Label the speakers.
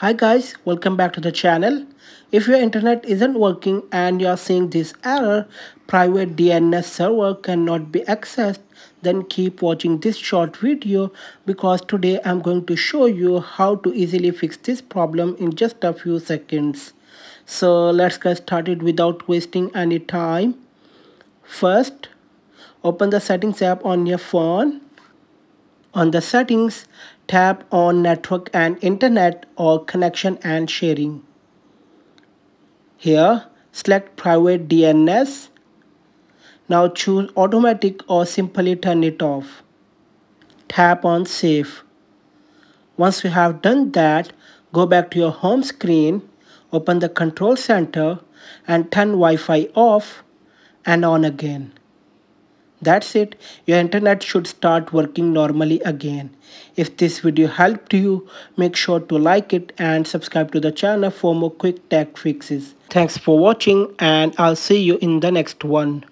Speaker 1: Hi guys, welcome back to the channel. If your internet isn't working and you're seeing this error, private DNS server cannot be accessed, then keep watching this short video because today I'm going to show you how to easily fix this problem in just a few seconds. So let's get started without wasting any time. First, open the settings app on your phone. On the settings, tap on network and internet or connection and sharing. Here, select private DNS. Now choose automatic or simply turn it off. Tap on save. Once you have done that, go back to your home screen, open the control center and turn Wi-Fi off and on again. That's it. Your internet should start working normally again. If this video helped you, make sure to like it and subscribe to the channel for more quick tech fixes. Thanks for watching and I'll see you in the next one.